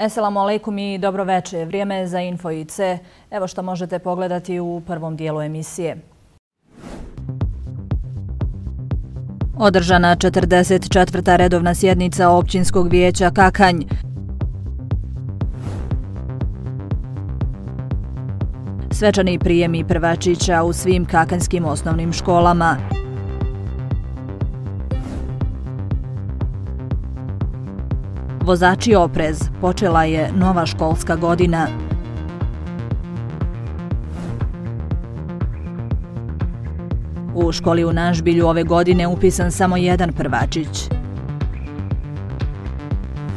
Esselamu alaikum i dobroveče. Vrijeme je za Info IC. Evo što možete pogledati u prvom dijelu emisije. Održana 44. redovna sjednica općinskog vijeća Kakanj. Svečani prijemi prvačića u svim kakanjskim osnovnim školama. Vozači oprez, počela je nova školska godina. U školi u Nažbilju ove godine upisan samo jedan prvačić.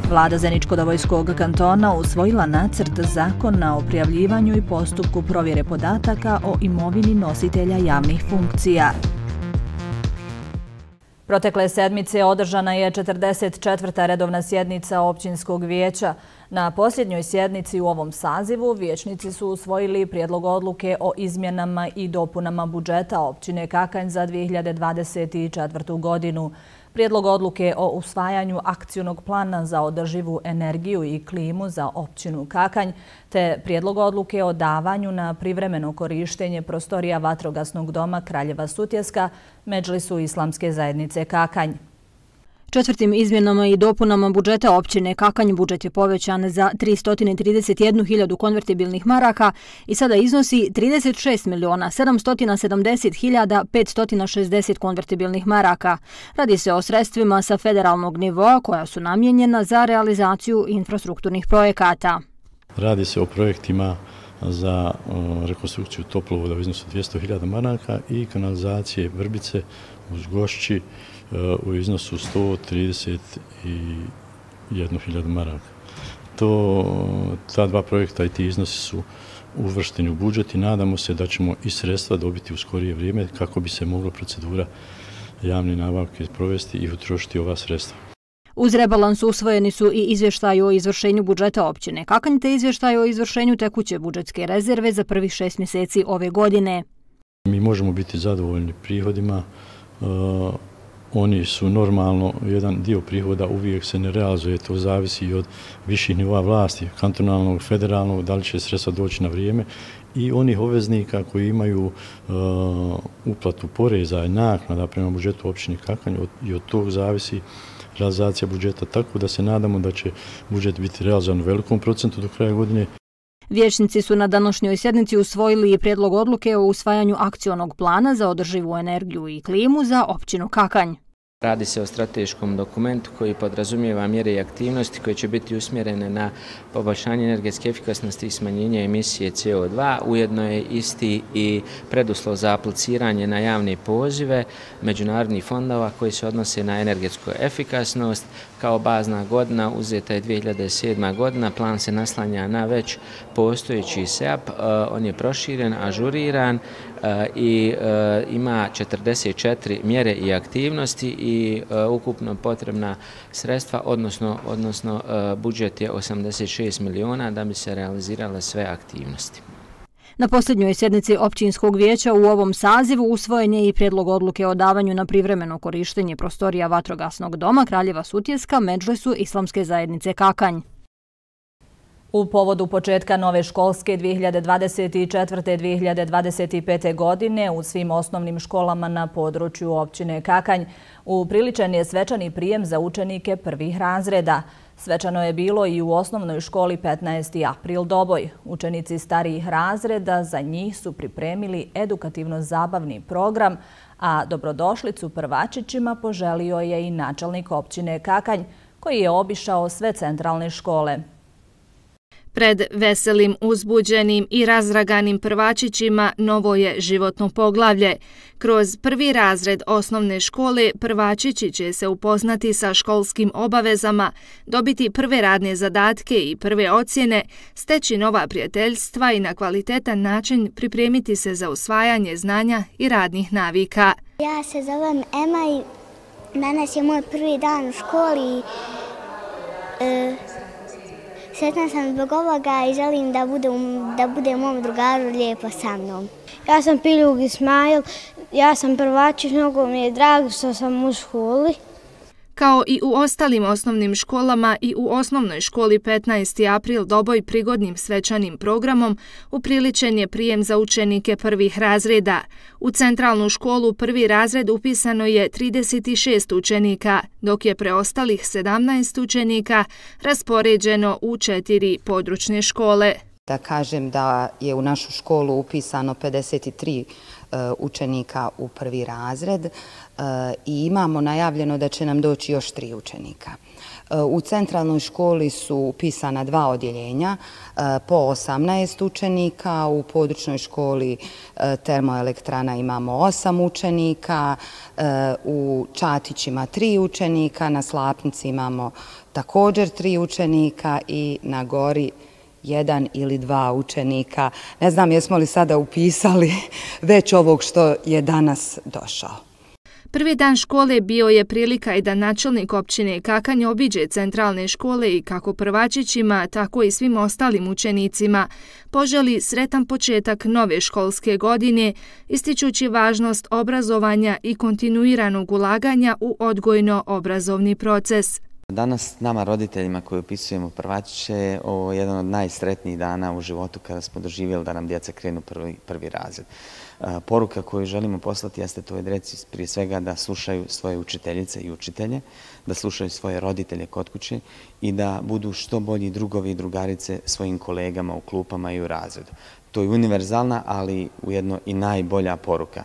Vlada Zeničko-Davojskog kantona usvojila nacrt zakona o prijavljivanju i postupku provjere podataka o imovini nositelja javnih funkcija. Protekle sedmice održana je 44. redovna sjednica općinskog vijeća. Na posljednjoj sjednici u ovom sazivu vijećnici su usvojili prijedlog odluke o izmjenama i dopunama budžeta općine Kakanj za 2024. godinu prijedlog odluke o usvajanju akcijnog plana za održivu energiju i klimu za općinu Kakanj, te prijedlog odluke o davanju na privremeno korištenje prostorija Vatrogasnog doma Kraljeva Sutjeska, međli su Islamske zajednice Kakanj. Četvrtim izmjenama i dopunama budžeta općine Kakanj budžet je povećan za 331.000 konvertibilnih maraka i sada iznosi 36.770.560 konvertibilnih maraka. Radi se o sredstvima sa federalnog nivoa koja su namjenjena za realizaciju infrastrukturnih projekata. Radi se o projektima za rekonstrukciju toplovoda u iznosu 200.000 maraka i kanalizacije Vrbice uz Gošći u iznosu 131.000 maraka. To, ta dva projekta i ti iznosi su uvršteni u budžet i nadamo se da ćemo i sredstva dobiti u skorije vrijeme kako bi se mogla procedura javne nabavke provesti i utrošiti ova sredstva. Uz rebalans usvojeni su i izvještaj o izvršenju budžeta općine. Kakanj te izvještaj o izvršenju tekuće budžetske rezerve za prvih šest mjeseci ove godine? Mi možemo biti zadovoljni prihodima oni su normalno, jedan dio prihoda uvijek se ne realizuje, to zavisi od viših nivoa vlasti, kantonalnog, federalnog, da li će sredstva doći na vrijeme i onih obveznika koji imaju uh, uplatu poreza i naknada prema budžetu općini Kakanj i od tog zavisi realizacija budžeta tako da se nadamo da će budžet biti realizovan u velikom procentu do kraja godine. Vječnici su na današnjoj sjednici usvojili i predlog odluke o usvajanju akcionog plana za održivu energiju i klimu za općinu Kakanj. Radi se o strateškom dokumentu koji podrazumijeva mjere i aktivnosti koje će biti usmjerene na poboljšanje energetske efikasnosti i smanjenje emisije CO2. Ujedno je isti i preduslov za apliciranje na javne pozive međunarodnih fondova koji se odnose na energetsku efikasnost. Kao bazna godina uzeta je 2007. godina. Plan se naslanja na već postojeći SEAP. E, on je proširen, ažuriran E, i e, ima 44 mjere i aktivnosti i e, ukupno potrebna sredstva, odnosno, odnosno budžet je 86 miliona da bi se realizirale sve aktivnosti. Na posljednjoj sjednici općinskog vijeća u ovom sazivu usvojen je i prijedlog odluke o davanju na privremeno korištenje prostorija Vatrogasnog doma Kraljeva Sutjeska Međlisu Islamske zajednice Kakanj. U povodu početka nove školske 2024-2025. godine u svim osnovnim školama na području općine Kakanj upriličen je svečani prijem za učenike prvih razreda. Svečano je bilo i u osnovnoj školi 15. april Doboj. Učenici starijih razreda za njih su pripremili edukativno-zabavni program, a dobrodošlicu prvačićima poželio je i načelnik općine Kakanj, koji je obišao sve centralne škole. Pred veselim, uzbuđenim i razraganim prvačićima novo je životno poglavlje. Kroz prvi razred osnovne škole prvačići će se upoznati sa školskim obavezama, dobiti prve radne zadatke i prve ocjene, steći nova prijateljstva i na kvalitetan način pripremiti se za usvajanje znanja i radnih navika. Ja se zovem Ema i danas je moj prvi dan u školi. E, Sretna sam zbog ovoga i želim da bude, da bude mom drugaru lijepo sa mnom. Ja sam Piljug Ismail, ja sam prvačić, mnogo mi je drago što sam u školi. Kao i u ostalim osnovnim školama i u osnovnoj školi 15. april doboj prigodnim svečanim programom upriličen je prijem za učenike prvih razreda. U centralnu školu prvi razred upisano je 36 učenika, dok je preostalih 17 učenika raspoređeno u četiri područne škole. Da kažem da je u našu školu upisano 53 e, učenika u prvi razred Eh, i imamo najavljeno da će nam doći još tri učenika. Eh, u centralnoj školi su upisana dva odjeljenja eh, po 18 učenika, u područnoj školi termoelektrana imamo 8 učenika, u Čatićima tri učenika, na Slapnici imamo također tri učenika i na Gori jedan ili dva učenika. Ne znam jesmo li sada upisali već ovog što je danas došao. Prvi dan škole bio je prilika i da načelnik općine Kakanj obiđe centralne škole i kako prvačićima, tako i svim ostalim učenicima poželi sretan početak nove školske godine, ističući važnost obrazovanja i kontinuiranog ulaganja u odgojno-obrazovni proces. Danas nama roditeljima koji upisujemo prvačiće, ovo je jedan od najsretnijih dana u životu kada smo doživjeli da nam djeca krenu prvi, prvi razred. Poruka koju želimo poslati jeste to je reci prije svega da slušaju svoje učiteljice i učitelje, da slušaju svoje roditelje kod kuće i da budu što bolji drugovi i drugarice svojim kolegama u klupama i u razredu to je univerzalna, ali ujedno i najbolja poruka.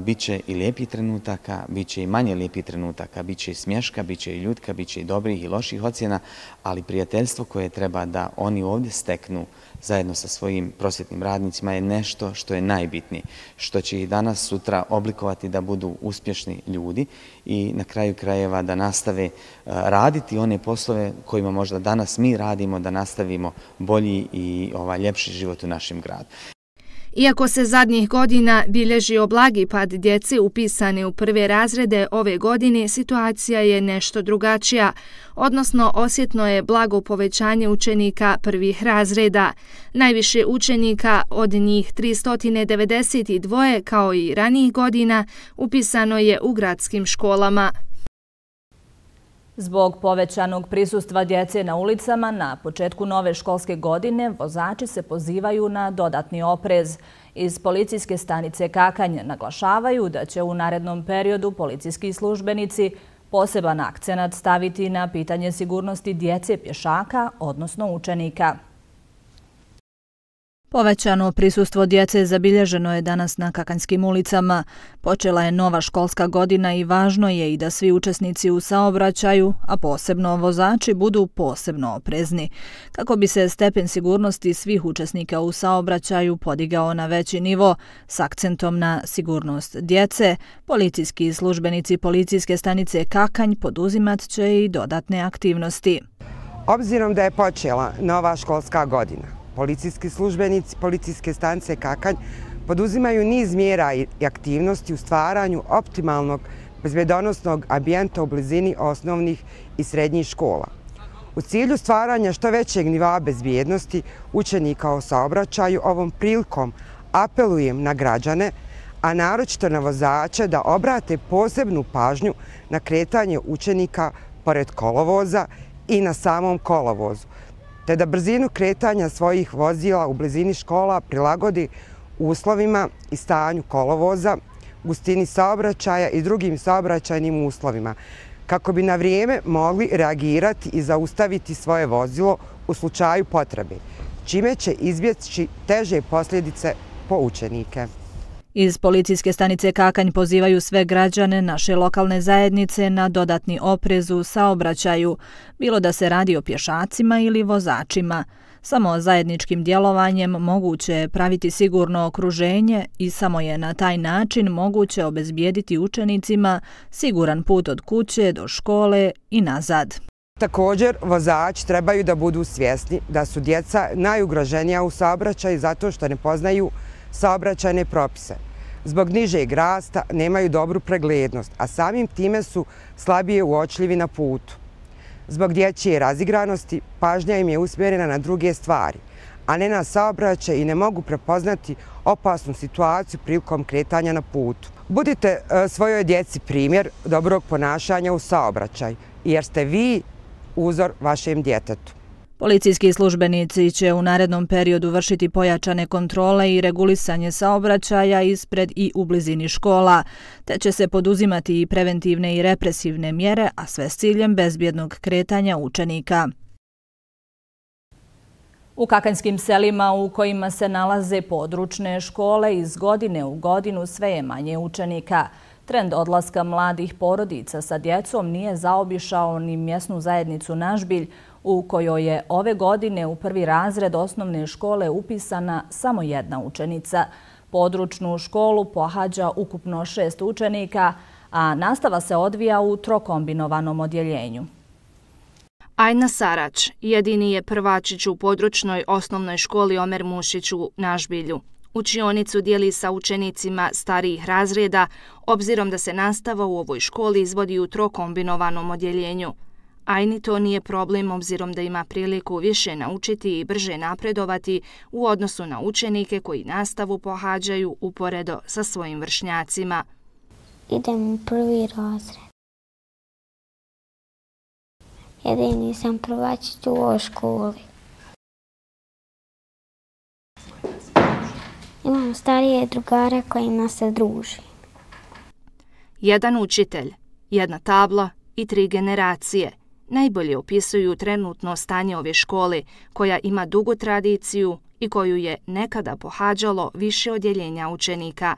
Biće i lijepi trenutaka, biće i manje lijepi trenutaka, biće i smješka, biće i ljutka, biće i dobrih i loših ocjena, ali prijateljstvo koje treba da oni ovdje steknu zajedno sa svojim prosjetnim radnicima je nešto što je najbitnije, što će i danas sutra oblikovati da budu uspješni ljudi i na kraju krajeva da nastave e, raditi one poslove kojima možda danas mi radimo, da nastavimo bolji i ovaj, ljepši život u našem gradu. Iako se zadnjih godina bilježi blagi pad djece upisane u prve razrede ove godine, situacija je nešto drugačija, odnosno osjetno je blago povećanje učenika prvih razreda. Najviše učenika od njih 392 kao i ranijih godina upisano je u gradskim školama. Zbog povećanog prisustva djece na ulicama, na početku nove školske godine vozači se pozivaju na dodatni oprez. Iz policijske stanice Kakanj naglašavaju da će u narednom periodu policijski službenici poseban akcenat staviti na pitanje sigurnosti djece pješaka, odnosno učenika. Povećano prisustvo djece zabilježeno je danas na Kakanjskim ulicama. Počela je nova školska godina i važno je i da svi učesnici u saobraćaju, a posebno vozači, budu posebno oprezni. Kako bi se stepen sigurnosti svih učesnika u saobraćaju podigao na veći nivo s akcentom na sigurnost djece, policijski službenici policijske stanice Kakanj poduzimat će i dodatne aktivnosti. Obzirom da je počela nova školska godina, policijski službenici policijske stanice Kakanj poduzimaju niz mjera i aktivnosti u stvaranju optimalnog bezbedonosnog ambijenta u blizini osnovnih i srednjih škola. U cilju stvaranja što većeg nivoa bezbjednosti učenika o saobraćaju ovom prilikom apelujem na građane, a naročito na vozače da obrate posebnu pažnju na kretanje učenika pored kolovoza i na samom kolovozu, te da brzinu kretanja svojih vozila u blizini škola prilagodi uslovima i stanju kolovoza, gustini saobraćaja i drugim saobraćajnim uslovima, kako bi na vrijeme mogli reagirati i zaustaviti svoje vozilo u slučaju potrebe, čime će izbjeći teže posljedice po učenike. Iz policijske stanice Kakanj pozivaju sve građane naše lokalne zajednice na dodatni oprez u saobraćaju, bilo da se radi o pješacima ili vozačima. Samo zajedničkim djelovanjem moguće je praviti sigurno okruženje i samo je na taj način moguće obezbijediti učenicima siguran put od kuće do škole i nazad. Također, vozači trebaju da budu svjesni da su djeca najugroženija u saobraćaju zato što ne poznaju saobraćajne propise. Zbog nižeg rasta nemaju dobru preglednost, a samim time su slabije uočljivi na putu. Zbog dječje razigranosti pažnja im je usmjerena na druge stvari, a ne na saobraćaj i ne mogu prepoznati opasnu situaciju prilikom kretanja na putu. Budite e, svojoj djeci primjer dobrog ponašanja u saobraćaj, jer ste vi uzor vašem djetetu. Policijski službenici će u narednom periodu vršiti pojačane kontrole i regulisanje saobraćaja ispred i u blizini škola, te će se poduzimati i preventivne i represivne mjere, a sve s ciljem bezbjednog kretanja učenika. U kakanjskim selima u kojima se nalaze područne škole iz godine u godinu sve je manje učenika. Trend odlaska mladih porodica sa djecom nije zaobišao ni mjesnu zajednicu Nažbilj, u kojoj je ove godine u prvi razred osnovne škole upisana samo jedna učenica. Područnu školu pohađa ukupno šest učenika, a nastava se odvija u trokombinovanom odjeljenju. Ajna Sarać jedini je prvačić u područnoj osnovnoj školi Omer Mušić u Nažbilju. Učionicu dijeli sa učenicima starijih razreda, obzirom da se nastava u ovoj školi izvodi u trokombinovanom odjeljenju. Ajni to nije problem obzirom da ima priliku više naučiti i brže napredovati u odnosu na učenike koji nastavu pohađaju uporedo sa svojim vršnjacima. Idem u prvi razred. Jedini sam prvačić u ovoj školi. Imam starije drugare kojima se družim. Jedan učitelj, jedna tabla i tri generacije najbolje opisuju trenutno stanje ove škole koja ima dugu tradiciju i koju je nekada pohađalo više odjeljenja učenika.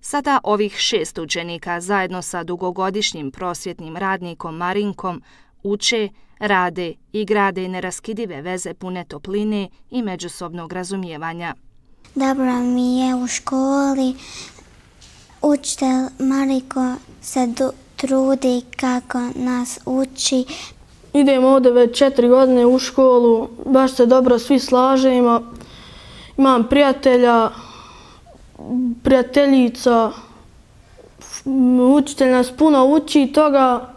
Sada ovih šest učenika zajedno sa dugogodišnjim prosvjetnim radnikom Marinkom uče, rade i grade neraskidive veze pune topline i međusobnog razumijevanja. Dobro mi je u školi. Učitelj Mariko se trudi kako nas uči. Idem ovde već četiri godine u školu, baš se dobro svi slažemo. Imam prijatelja, prijateljica, učitelj nas puno uči toga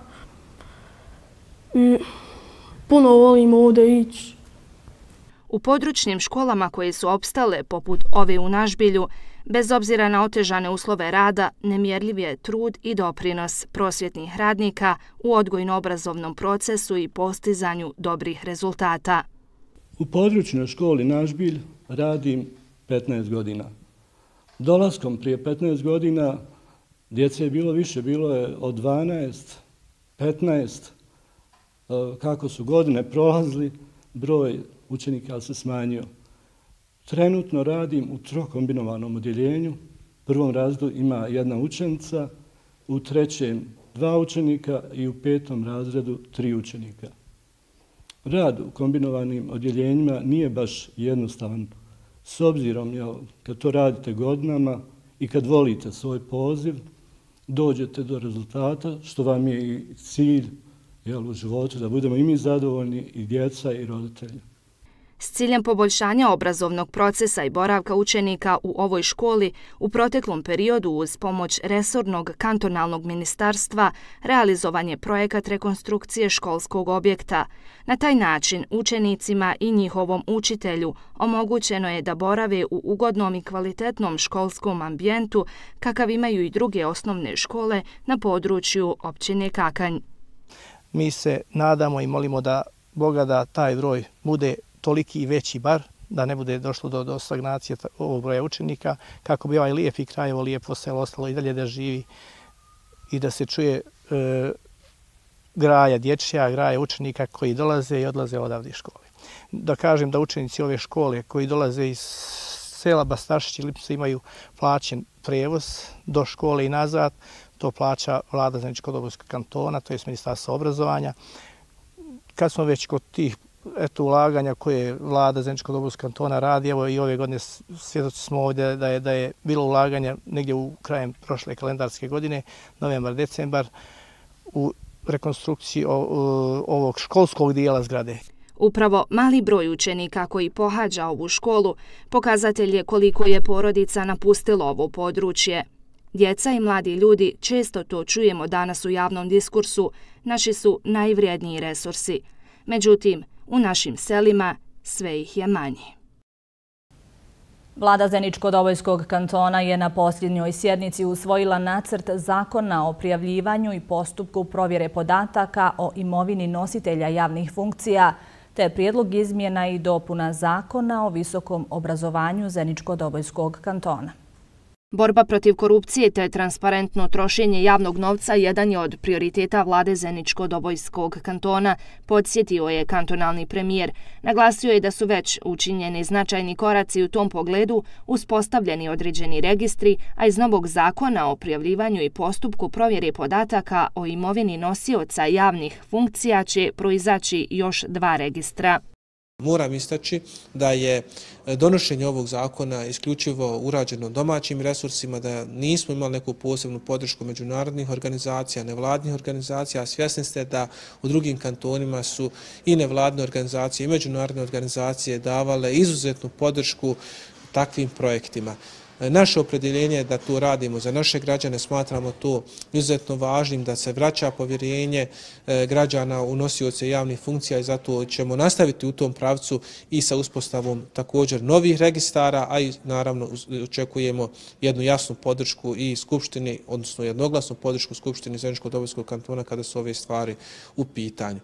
i puno volim ovde ići. U područnim školama koje su opstale, poput ove u Nažbilju, bez obzira na otežane uslove rada, nemjerljiv je trud i doprinos prosvjetnih radnika u odgojno-obrazovnom procesu i postizanju dobrih rezultata. U područnoj školi Nažbilj radim 15 godina. Dolaskom prije 15 godina djece je bilo više, bilo je od 12, 15, e, kako su godine prolazili, broj učenika se smanjio. Trenutno radim u trokombinovanom odjeljenju. U prvom razredu ima jedna učenica, u trećem dva učenika i u petom razredu tri učenika. Rad u kombinovanim odjeljenjima nije baš jednostavan. S obzirom, jel, kad to radite godinama i kad volite svoj poziv, dođete do rezultata, što vam je i cilj jel, u životu, da budemo i mi zadovoljni, i djeca, i roditelji. S ciljem poboljšanja obrazovnog procesa i boravka učenika u ovoj školi u proteklom periodu uz pomoć Resornog kantonalnog ministarstva realizovan je projekat rekonstrukcije školskog objekta. Na taj način učenicima i njihovom učitelju omogućeno je da borave u ugodnom i kvalitetnom školskom ambijentu kakav imaju i druge osnovne škole na području općine Kakanj. Mi se nadamo i molimo da Boga da taj broj bude toliki i veći bar, da ne bude došlo do, do stagnacije ovog broja učenika, kako bi ovaj lijepi kraj, ovo lijepo selo ostalo i dalje da živi i da se čuje e, graja dječja, graja učenika koji dolaze i odlaze odavde iz škole. Da kažem da učenici ove škole koji dolaze iz sela Bastašić i Lipsa imaju plaćen prevoz do škole i nazad, to plaća vlada Zaničko-Dobrovska kantona, to je ministarstvo obrazovanja. Kad smo već kod tih eto, ulaganja koje vlada Zeničko-Dobrovskog kantona radi. Evo i ove godine svjedoci smo ovdje da je, da je bilo ulaganja negdje u krajem prošle kalendarske godine, novembar, decembar, u rekonstrukciji ovog školskog dijela zgrade. Upravo mali broj učenika koji pohađa ovu školu pokazatelj je koliko je porodica napustilo ovo područje. Djeca i mladi ljudi, često to čujemo danas u javnom diskursu, naši su najvrijedniji resursi. Međutim, u našim selima sve ih je manje. Vlada Zeničko-Dobojskog kantona je na posljednjoj sjednici usvojila nacrt zakona o prijavljivanju i postupku provjere podataka o imovini nositelja javnih funkcija, te prijedlog izmjena i dopuna zakona o visokom obrazovanju Zeničko-Dobojskog kantona. Borba protiv korupcije te transparentno trošenje javnog novca jedan je od prioriteta vlade Zeničko-Dobojskog kantona, podsjetio je kantonalni premijer. Naglasio je da su već učinjeni značajni koraci u tom pogledu, uspostavljeni određeni registri, a iz novog zakona o prijavljivanju i postupku provjere podataka o imovini nosioca javnih funkcija će proizaći još dva registra. Moram istaći da je e, donošenje ovog zakona isključivo urađeno domaćim resursima, da nismo imali neku posebnu podršku međunarodnih organizacija, nevladnih organizacija, a svjesni ste da u drugim kantonima su i nevladne organizacije i međunarodne organizacije davale izuzetnu podršku takvim projektima. Naše opredjeljenje je da to radimo za naše građane, smatramo to izuzetno važnim da se vraća povjerenje e, građana u nosioce javnih funkcija i zato ćemo nastaviti u tom pravcu i sa uspostavom također novih registara, a i naravno očekujemo jednu jasnu podršku i Skupštini, odnosno jednoglasnu podršku Skupštini Zeničko-Dobojskog kantona kada su ove stvari u pitanju.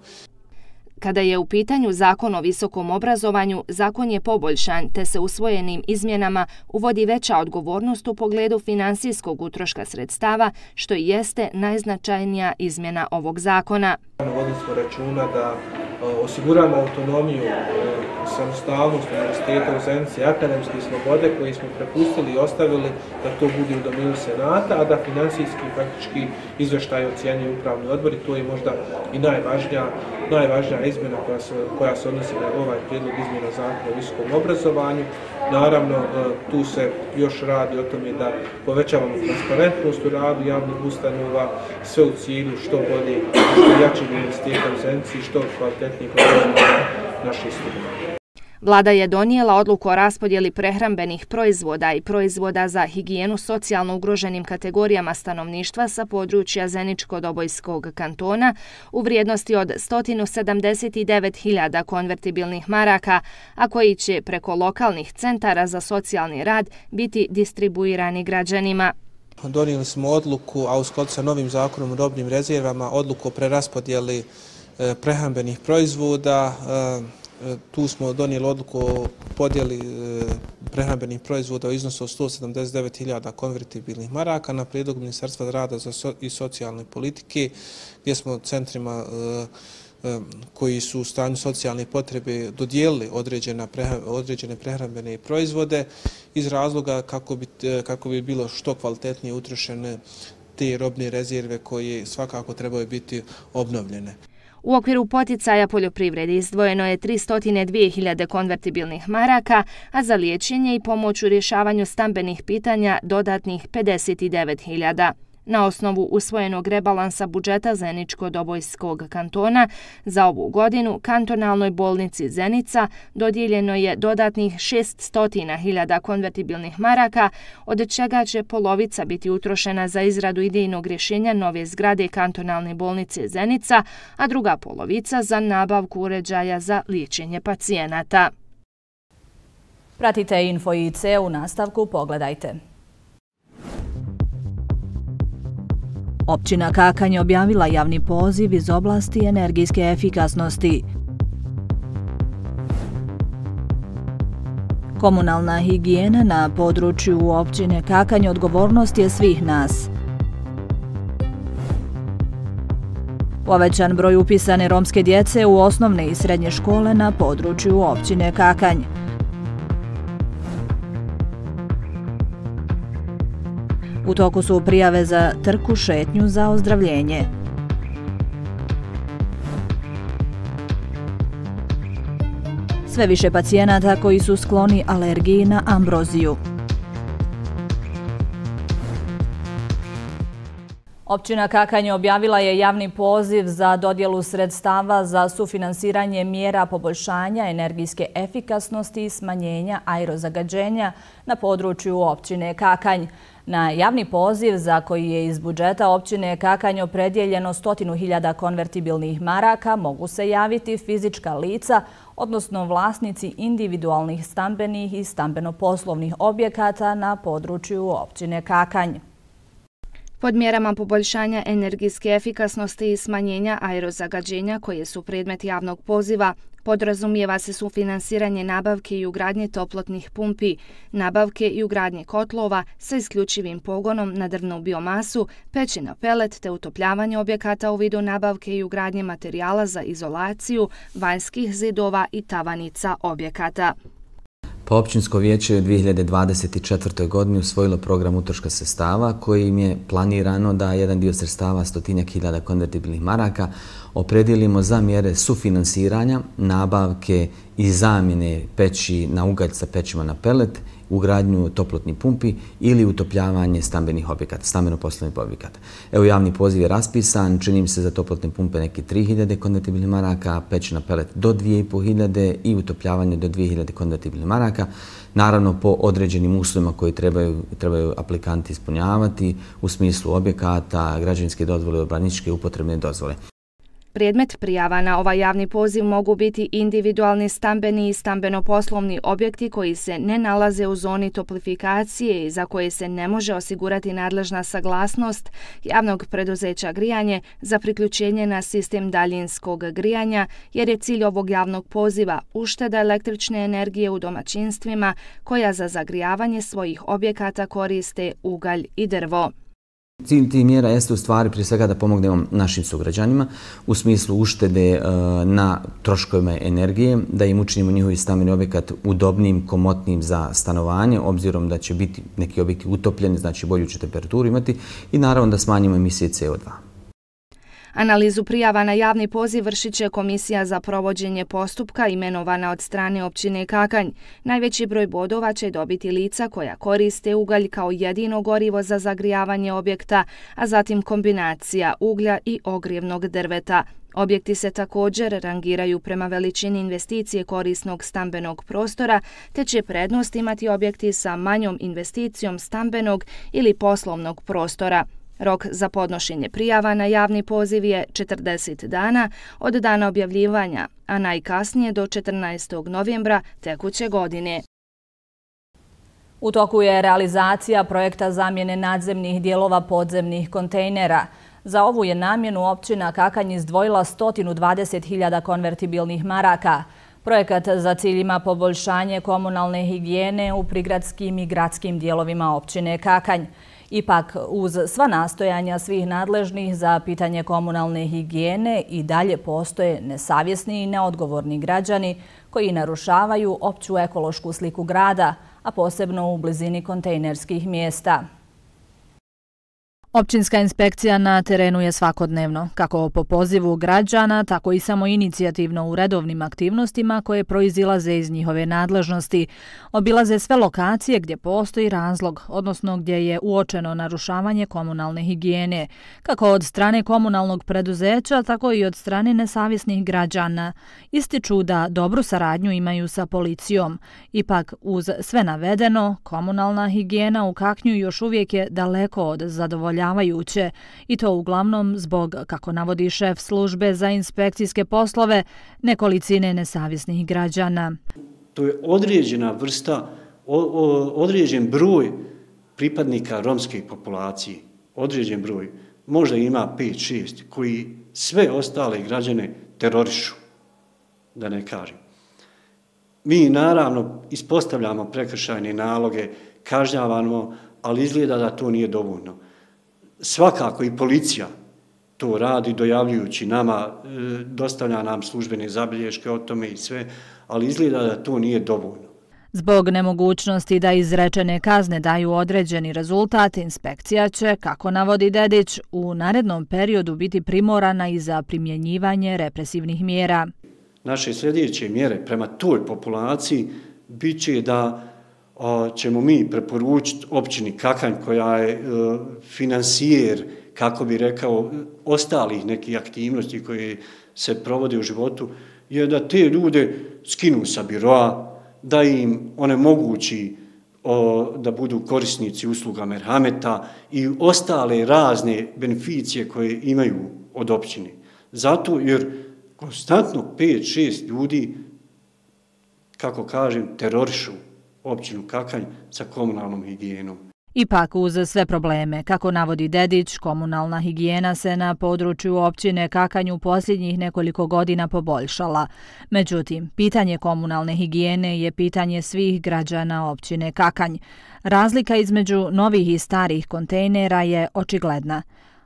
Kada je u pitanju zakon o visokom obrazovanju, zakon je poboljšan te se usvojenim izmjenama uvodi veća odgovornost u pogledu finansijskog utroška sredstava, što i jeste najznačajnija izmjena ovog zakona. Vodili smo računa da e, osiguramo autonomiju, e, samostalnost univerziteta u Zenici, akademske slobode koje smo prepustili i ostavili da to bude u domenu Senata, a da finansijski faktički izveštaj ocjeni upravni odbor i to je možda i najvažnija, najvažnija izmjena koja se, koja se odnosi na ovaj prijedlog izmjena zakona o visokom obrazovanju. Naravno, e, tu se još radi o tome da povećavamo transparentnost u radu javnih ustanova, sve u cilju što bolje, što jači univerziteta u Zenici što što kvalitetnije naših studenta. Vlada je donijela odluku o raspodjeli prehrambenih proizvoda i proizvoda za higijenu socijalno ugroženim kategorijama stanovništva sa područja Zeničko-Dobojskog kantona u vrijednosti od 179.000 konvertibilnih maraka, a koji će preko lokalnih centara za socijalni rad biti distribuirani građanima. Donijeli smo odluku, a u skladu sa novim zakonom o robnim rezervama, odluku o preraspodjeli e, prehrambenih proizvoda, e, E, tu smo donijeli odluku o podjeli e, prehrambenih proizvoda u iznosu od 179.000 konvertibilnih maraka na prijedlog Ministarstva rada i socijalne politike, gdje smo centrima e, koji su u stanju socijalne potrebe dodijelili određene prehrambene proizvode iz razloga kako bi bilo što kvalitetnije utrošene te robne rezerve koje svakako trebaju biti obnovljene. U okviru poticaja poljoprivredi izdvojeno je 302.000 konvertibilnih maraka, a za liječenje i pomoć u rješavanju stambenih pitanja dodatnih 59.000. Na osnovu usvojenog rebalansa budžeta Zeničko-Dobojskog kantona za ovu godinu kantonalnoj bolnici Zenica dodijeljeno je dodatnih 600.000 konvertibilnih maraka, od čega će polovica biti utrošena za izradu idejnog rješenja nove zgrade kantonalne bolnice Zenica, a druga polovica za nabavku uređaja za liječenje pacijenata. Pratite Info IC u nastavku, pogledajte. Općina Kakanj je objavila javni poziv iz oblasti energijske efikasnosti. Komunalna higijena na području općine Kakanj odgovornost je svih nas. Povećan broj upisane romske djece u osnovne i srednje škole na području općine Kakanj. U toku su prijave za trku šetnju za ozdravljenje. Sve više pacijenata koji su skloni alergiji na ambroziju. Općina Kakanje objavila je javni poziv za dodjelu sredstava za sufinansiranje mjera poboljšanja energijske efikasnosti i smanjenja aerozagađenja na području općine Kakanj. Na javni poziv za koji je iz budžeta općine Kakanj opredjeljeno 100.000 konvertibilnih maraka mogu se javiti fizička lica, odnosno vlasnici individualnih stambenih i stambeno-poslovnih objekata na području općine Kakanj. Pod mjerama poboljšanja energijske efikasnosti i smanjenja aerozagađenja koje su predmet javnog poziva, Podrazumijeva se sufinansiranje nabavke i ugradnje toplotnih pumpi, nabavke i ugradnje kotlova sa isključivim pogonom na drvnu biomasu, peći na pelet te utopljavanje objekata u vidu nabavke i ugradnje materijala za izolaciju, vanjskih zidova i tavanica objekata. Pa općinsko vijeće je u 2024. godini usvojilo program utroška sestava kojim je planirano da jedan dio sredstava stotinjak hiljada konvertibilnih maraka opredelimo za mjere sufinansiranja, nabavke i zamjene peći na ugalj sa pećima na pelet ugradnju toplotnih pumpi ili utopljavanje stambenih objekata, stambeno-poslovnih objekata. Evo javni poziv je raspisan, čini se za toplotne pumpe neki 3000 konvertibilnih maraka, peć na pelet do 2500 i utopljavanje do 2000 konvertibilnih maraka. Naravno po određenim uslovima koje trebaju, trebaju aplikanti ispunjavati u smislu objekata, građevinske dozvole, obraničke upotrebne dozvole. Predmet prijava na ovaj javni poziv mogu biti individualni stambeni i stambeno-poslovni objekti koji se ne nalaze u zoni toplifikacije i za koje se ne može osigurati nadležna saglasnost javnog preduzeća grijanje za priključenje na sistem daljinskog grijanja, jer je cilj ovog javnog poziva ušteda električne energije u domaćinstvima koja za zagrijavanje svojih objekata koriste ugalj i drvo. Cilj tih mjera jeste u stvari prije svega da pomognemo našim sugrađanima u smislu uštede e, na troškovima energije, da im učinimo njihovi stameni objekat udobnim, komotnim za stanovanje, obzirom da će biti neki objekti utopljeni, znači bolju će temperaturu imati i naravno da smanjimo emisije CO2. Analizu prijava na javni poziv vršit će Komisija za provođenje postupka imenovana od strane općine Kakanj. Najveći broj bodova će dobiti lica koja koriste ugalj kao jedino gorivo za zagrijavanje objekta, a zatim kombinacija uglja i ogrijevnog drveta. Objekti se također rangiraju prema veličini investicije korisnog stambenog prostora, te će prednost imati objekti sa manjom investicijom stambenog ili poslovnog prostora. Rok za podnošenje prijava na javni poziv je 40 dana od dana objavljivanja, a najkasnije do 14. novembra tekuće godine. U toku je realizacija projekta zamjene nadzemnih dijelova podzemnih kontejnera. Za ovu je namjenu općina Kakanj izdvojila 120.000 konvertibilnih maraka. Projekat za ciljima poboljšanje komunalne higijene u prigradskim i gradskim dijelovima općine Kakanj. Ipak, uz sva nastojanja svih nadležnih za pitanje komunalne higijene i dalje postoje nesavjesni i neodgovorni građani koji narušavaju opću ekološku sliku grada, a posebno u blizini kontejnerskih mjesta. Općinska inspekcija na terenu je svakodnevno, kako po pozivu građana, tako i samo inicijativno u redovnim aktivnostima koje proizilaze iz njihove nadležnosti. Obilaze sve lokacije gdje postoji razlog, odnosno gdje je uočeno narušavanje komunalne higijene, kako od strane komunalnog preduzeća, tako i od strane nesavjesnih građana. Ističu da dobru saradnju imaju sa policijom. Ipak, uz sve navedeno, komunalna higijena u Kaknju još uvijek je daleko od zadovoljavanja zabrinjavajuće i to uglavnom zbog, kako navodi šef službe za inspekcijske poslove, nekolicine nesavisnih građana. To je određena vrsta, određen broj pripadnika romske populacije, određen broj, možda ima 5-6, koji sve ostale građane terorišu, da ne kažem. Mi naravno ispostavljamo prekršajne naloge, kažnjavamo, ali izgleda da to nije dovoljno svakako i policija to radi dojavljujući nama, e, dostavlja nam službene zabilješke o tome i sve, ali izgleda da to nije dovoljno. Zbog nemogućnosti da izrečene kazne daju određeni rezultat, inspekcija će, kako navodi Dedić, u narednom periodu biti primorana i za primjenjivanje represivnih mjera. Naše sljedeće mjere prema toj populaciji bit će da ćemo mi preporučiti općini Kakanj koja je e, finansijer, kako bi rekao, ostalih nekih aktivnosti koje se provode u životu, je da te ljude skinu sa biroa, da im one mogući da budu korisnici usluga Merhameta i ostale razne beneficije koje imaju od općine. Zato jer konstantno 5-6 ljudi, kako kažem, terorišu općinu Kakanj sa komunalnom higijenom. Ipak uz sve probleme, kako navodi Dedić, komunalna higijena se na području općine Kakanju posljednjih nekoliko godina poboljšala. Međutim, pitanje komunalne higijene je pitanje svih građana općine Kakanj. Razlika između novih i starih kontejnera je očigledna.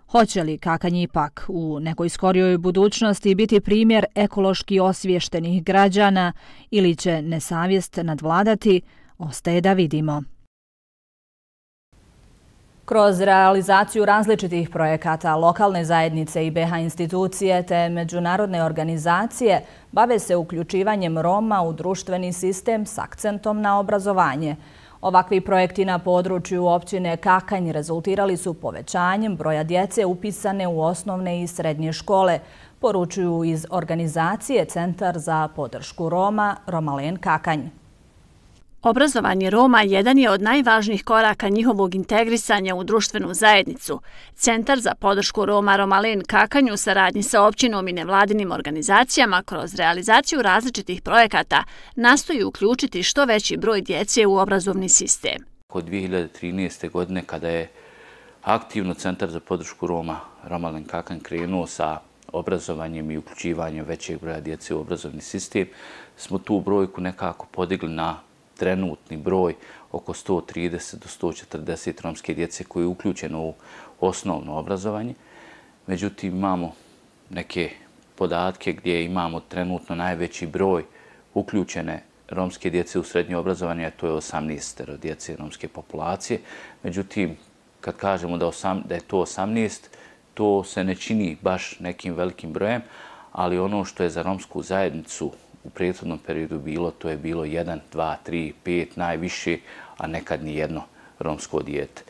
Hoće li Kakanj ipak u nekoj skorijoj budućnosti biti primjer ekološki osvještenih građana ili će nesavjest nadvladati, ostaje da vidimo. Kroz realizaciju različitih projekata, lokalne zajednice i BH institucije te međunarodne organizacije bave se uključivanjem Roma u društveni sistem s akcentom na obrazovanje. Ovakvi projekti na području općine Kakanj rezultirali su povećanjem broja djece upisane u osnovne i srednje škole, poručuju iz organizacije Centar za podršku Roma Romalen Kakanj. Obrazovanje Roma jedan je od najvažnijih koraka njihovog integrisanja u društvenu zajednicu. Centar za podršku Roma Romalen Kakanju saradnji sa općinom i nevladinim organizacijama kroz realizaciju različitih projekata nastoji uključiti što veći broj djece u obrazovni sistem. Kod 2013. godine kada je aktivno Centar za podršku Roma Romalen Kakanj krenuo sa obrazovanjem i uključivanjem većeg broja djece u obrazovni sistem, smo tu brojku nekako podigli na trenutni broj oko 130 do 140 romske djece koji je uključeno u osnovno obrazovanje. Međutim, imamo neke podatke gdje imamo trenutno najveći broj uključene romske djece u srednje obrazovanje, a to je 18 djece romske populacije. Međutim, kad kažemo da, osam, da je to 18, to se ne čini baš nekim velikim brojem, ali ono što je za romsku zajednicu u prethodnom periodu bilo, to je bilo 1, 2, 3, 5, najviše, a nekad ni jedno romsko dijete.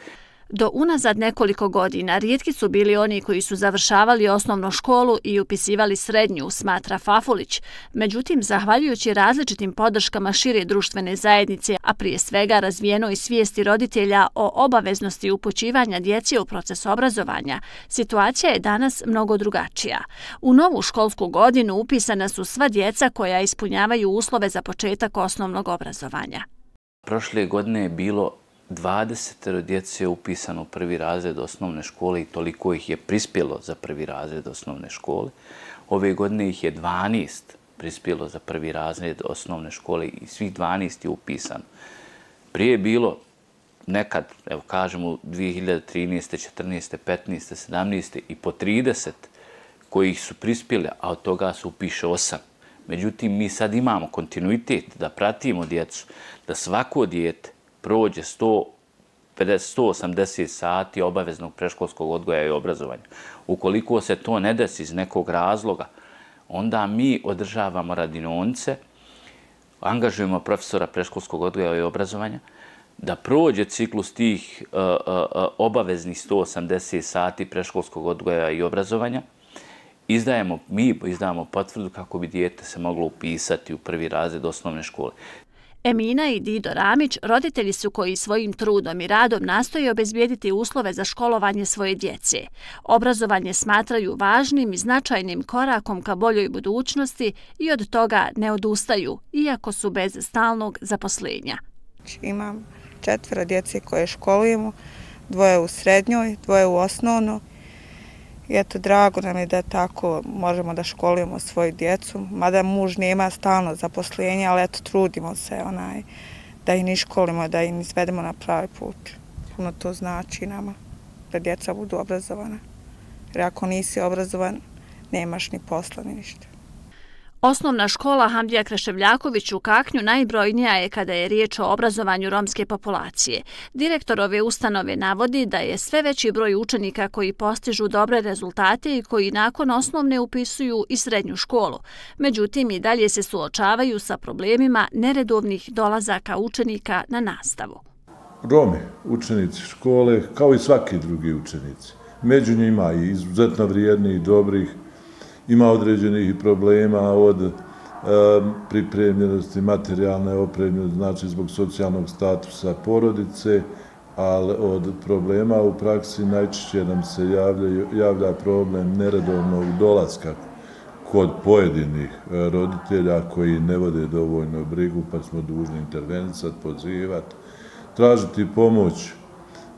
Do unazad nekoliko godina rijetki su bili oni koji su završavali osnovnu školu i upisivali srednju, smatra Fafulić. Međutim, zahvaljujući različitim podrškama šire društvene zajednice, a prije svega razvijenoj svijesti roditelja o obaveznosti upućivanja djeci u proces obrazovanja, situacija je danas mnogo drugačija. U novu školsku godinu upisana su sva djeca koja ispunjavaju uslove za početak osnovnog obrazovanja. Prošle godine je bilo 20 djece je upisano u prvi razred osnovne škole i toliko ih je prispjelo za prvi razred osnovne škole. Ove godine ih je 12 prispjelo za prvi razred osnovne škole i svih 12 je upisano. Prije je bilo nekad, evo kažemo, 2013. 14. 15. 17. i po 30 kojih su prispjeli, a od toga se upiše 8. Međutim, mi sad imamo kontinuitet da pratimo djecu, da svako djete prođe 100, 180 sati obaveznog preškolskog odgoja i obrazovanja. Ukoliko se to ne desi iz nekog razloga, onda mi održavamo radinonce, angažujemo profesora preškolskog odgoja i obrazovanja, da prođe ciklus tih uh, uh, obaveznih 180 sati preškolskog odgoja i obrazovanja, izdajemo, mi izdajemo potvrdu kako bi dijete se moglo upisati u prvi razred osnovne škole. Emina i Dido Ramić roditelji su koji svojim trudom i radom nastoje obezbijediti uslove za školovanje svoje djece. Obrazovanje smatraju važnim i značajnim korakom ka boljoj budućnosti i od toga ne odustaju, iako su bez stalnog zaposlenja. Imam četvora djece koje školujemo, dvoje u srednjoj, dvoje u osnovno I eto, drago nam je da tako možemo da školujemo svoju djecu. Mada muž nema stalno zaposlenje, ali eto, trudimo se onaj, da ih ni školimo, da ih izvedemo na pravi put. Puno to znači nama, da djeca budu obrazovana. Jer ako nisi obrazovan, nemaš ni posla ni ništa. Osnovna škola Hamdija Kreševljaković u Kaknju najbrojnija je kada je riječ o obrazovanju romske populacije. Direktor ove ustanove navodi da je sve veći broj učenika koji postižu dobre rezultate i koji nakon osnovne upisuju i srednju školu. Međutim, i dalje se suočavaju sa problemima neredovnih dolazaka učenika na nastavu. Romi, učenici škole, kao i svaki drugi učenici. Među njima i izuzetno vrijedni i dobrih, ima određenih problema od eh, pripremljenosti, materijalne opremljenosti, znači zbog socijalnog statusa porodice, ali od problema u praksi najčešće nam se javlja javlja problem neredovnog dolaska kod pojedinih eh, roditelja koji ne vode dovoljno brigu, pa smo dužni intervenisati, pozivati, tražiti pomoć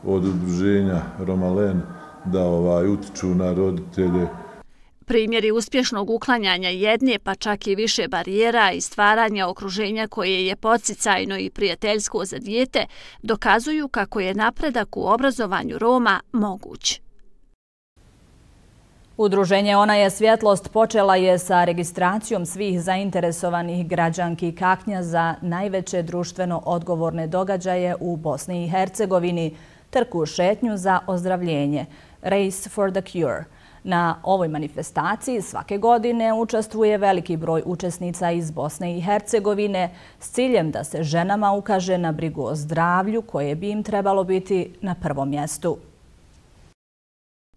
od udruženja Romalen da ovaj, utiču na roditelje Primjeri uspješnog uklanjanja jedne pa čak i više barijera i stvaranja okruženja koje je podsicajno i prijateljsko za dijete dokazuju kako je napredak u obrazovanju Roma moguć. Udruženje Ona je svjetlost počela je sa registracijom svih zainteresovanih građanki Kaknja za najveće društveno odgovorne događaje u Bosni i Hercegovini, trku šetnju za ozdravljenje, Race for the Cure. Na ovoj manifestaciji svake godine učestvuje veliki broj učesnica iz Bosne i Hercegovine s ciljem da se ženama ukaže na brigu o zdravlju koje bi im trebalo biti na prvom mjestu.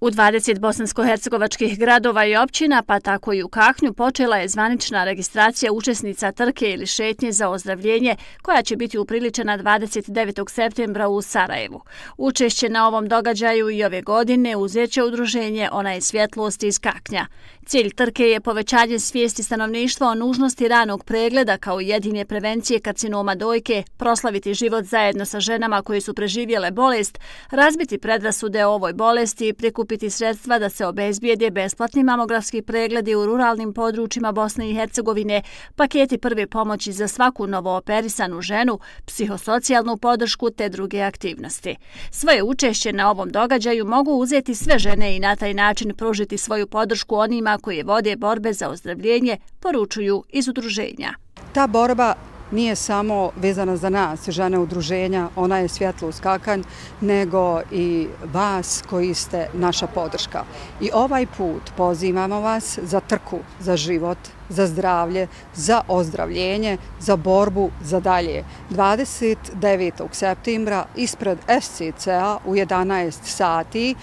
U 20 bosansko-hercegovačkih gradova i općina, pa tako i u Kahnju, počela je zvanična registracija učesnica trke ili šetnje za ozdravljenje, koja će biti upriličena 29. septembra u Sarajevu. Učešće na ovom događaju i ove godine uzeće udruženje Ona je svjetlost iz Kaknja. Cilj trke je povećanje svijesti stanovništva o nužnosti ranog pregleda kao jedine prevencije karcinoma dojke, proslaviti život zajedno sa ženama koje su preživjele bolest, razbiti predrasude o ovoj bolesti i prikupiti sredstva da se obezbijede besplatni mamografski pregledi u ruralnim područjima Bosne i Hercegovine, paketi prve pomoći za svaku novooperisanu ženu, psihosocijalnu podršku te druge aktivnosti. Svoje učešće na ovom događaju mogu uzeti sve žene i na taj način pružiti svoju podršku onima koje vode borbe za ozdravljenje, poručuju iz udruženja. Ta borba nije samo vezana za nas, žene udruženja, ona je svjetlo uskakanj, nego i vas koji ste naša podrška. I ovaj put pozivamo vas za trku, za život, za zdravlje, za ozdravljenje, za borbu, za dalje. 29. septembra ispred SCCA u 11 sati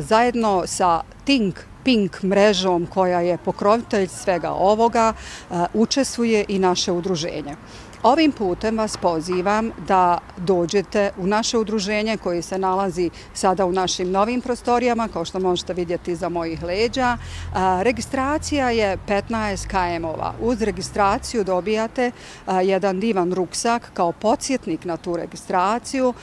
zajedno sa Think Pink mrežom koja je pokrovitelj svega ovoga, učestvuje i naše udruženje. Ovim putem vas pozivam da dođete u naše udruženje koje se nalazi sada u našim novim prostorijama, kao što možete vidjeti za mojih leđa. Registracija je 15 km-ova. Uz registraciju dobijate jedan divan ruksak kao podsjetnik na tu registraciju.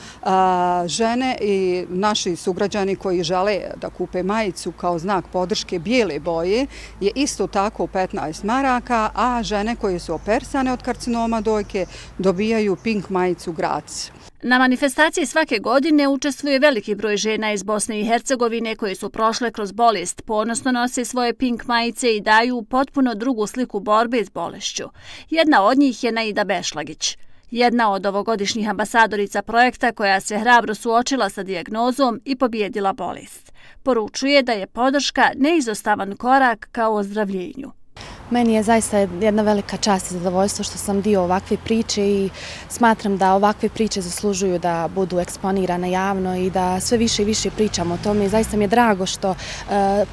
Žene i naši sugrađani koji žele da kupe majicu kao znak podrške bijele boje je isto tako 15 maraka, a žene koje su opersane od karcinoma dojke majke dobijaju pink majicu Grac. Na manifestaciji svake godine učestvuje veliki broj žena iz Bosne i Hercegovine koje su prošle kroz bolest, ponosno nose svoje pink majice i daju potpuno drugu sliku borbe s bolešću. Jedna od njih je Naida Bešlagić. Jedna od ovogodišnjih ambasadorica projekta koja se hrabro suočila sa dijagnozom i pobjedila bolest. Poručuje da je podrška neizostavan korak kao ozdravljenju. Meni je zaista jedna velika čast i zadovoljstvo što sam dio ovakve priče i smatram da ovakve priče zaslužuju da budu eksponirane javno i da sve više i više pričamo o tome. Zaista mi je drago što e,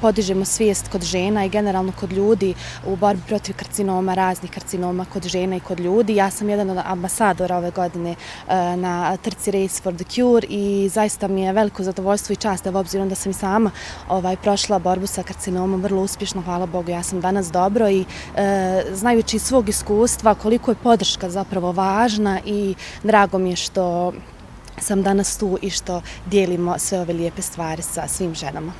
podižemo svijest kod žena i generalno kod ljudi u borbi protiv karcinoma, raznih karcinoma kod žena i kod ljudi. Ja sam jedan od ambasadora ove godine e, na trci Race for the Cure i zaista mi je veliko zadovoljstvo i čast da obzirom da sam i sama ovaj, prošla borbu sa karcinomom vrlo uspješno, hvala Bogu, ja sam danas dobro i e, znajući svog iskustva koliko je podrška zapravo važna i drago mi je što sam danas tu i što dijelimo sve ove lijepe stvari sa svim ženama.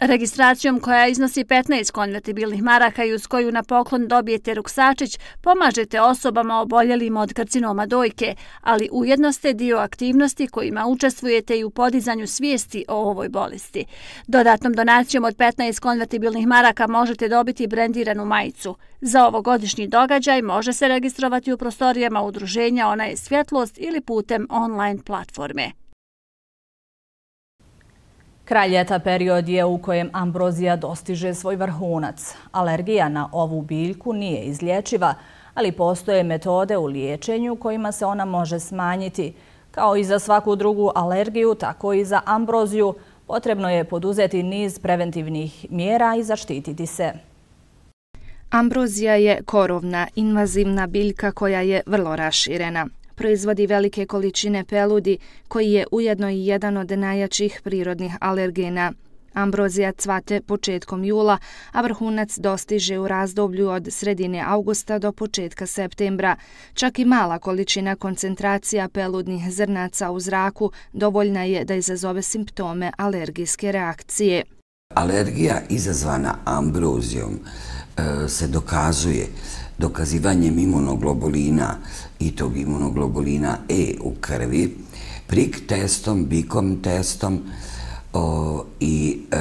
Registracijom koja iznosi 15 konvertibilnih maraka i uz koju na poklon dobijete ruksačić, pomažete osobama oboljelim od karcinoma dojke, ali ujedno ste dio aktivnosti kojima učestvujete i u podizanju svijesti o ovoj bolesti. Dodatnom donacijom od 15 konvertibilnih maraka možete dobiti brendiranu majicu. Za ovogodišnji događaj može se registrovati u prostorijama udruženja Ona je svjetlost ili putem online platforme. Kralj ljeta period je u kojem ambrozija dostiže svoj vrhunac. Alergija na ovu biljku nije izlječiva, ali postoje metode u liječenju kojima se ona može smanjiti. Kao i za svaku drugu alergiju, tako i za ambroziju, potrebno je poduzeti niz preventivnih mjera i zaštititi se. Ambrozija je korovna, invazivna biljka koja je vrlo raširena. Proizvodi velike količine peludi, koji je ujedno i jedan od najjačih prirodnih alergena. Ambrozija cvate početkom jula, a vrhunac dostiže u razdoblju od sredine augusta do početka septembra. Čak i mala količina koncentracija peludnih zrnaca u zraku dovoljna je da izazove simptome alergijske reakcije. Alergija izazvana ambrozijom e, se dokazuje dokazivanjem imunoglobulina i tog imunoglobulina E u krvi, prik testom, bikom testom i e,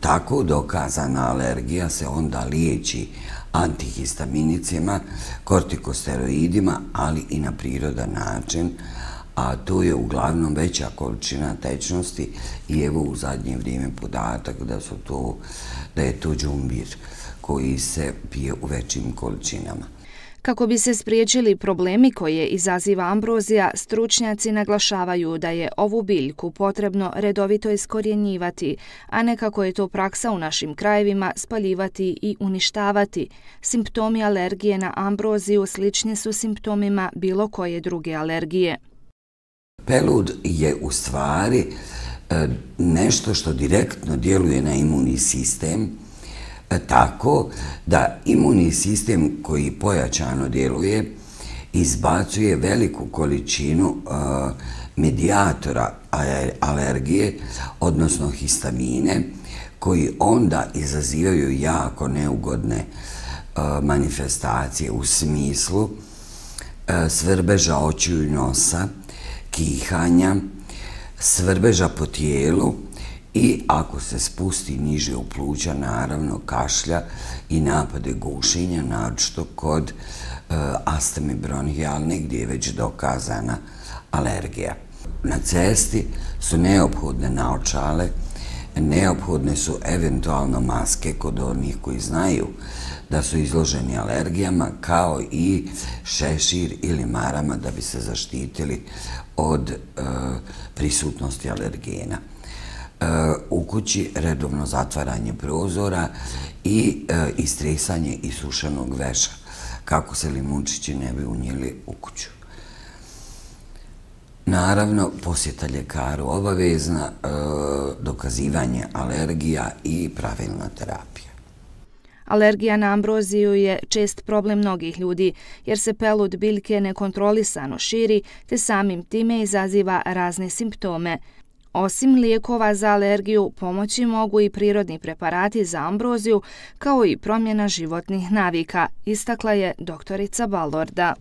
tako dokazana alergija se onda liječi antihistaminicima, kortikosteroidima, ali i na prirodan način, a to je uglavnom veća količina tečnosti i evo u zadnje vrijeme podatak da su to, da je to džumbir koji se pije u većim količinama. Kako bi se spriječili problemi koje izaziva ambrozija, stručnjaci naglašavaju da je ovu biljku potrebno redovito iskorjenjivati, a ne kako je to praksa u našim krajevima spaljivati i uništavati. Simptomi alergije na ambroziju slični su simptomima bilo koje druge alergije. Pelud je u stvari e, nešto što direktno djeluje na imunni sistem, E, tako da imunni sistem koji pojačano djeluje izbacuje veliku količinu e, medijatora alergije, odnosno histamine, koji onda izazivaju jako neugodne e, manifestacije u smislu svrbeža očiju i nosa, kihanja, svrbeža po tijelu i ako se spusti niže u pluća, naravno kašlja i napade gušenja, naročito kod e, bronhijalne gdje je već dokazana alergija. Na cesti su neophodne naočale, neophodne su eventualno maske kod onih koji znaju da su izloženi alergijama, kao i šešir ili marama da bi se zaštitili od e, prisutnosti alergena. Eh, u kući redovno zatvaranje prozora i eh, istresanje isušenog veša, kako se limunčići ne bi unijeli u kuću. Naravno, posjeta ljekaru obavezna, eh, dokazivanje alergija i pravilna terapija. Alergija na ambroziju je čest problem mnogih ljudi, jer se pelud biljke nekontrolisano širi, te samim time izaziva razne simptome. Osim lijekova za alergiju, pomoći mogu i prirodni preparati za ambroziju, kao i promjena životnih navika, istakla je doktorica Balorda.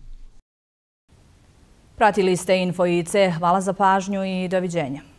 Pratili ste Info IC, hvala za pažnju i doviđenja.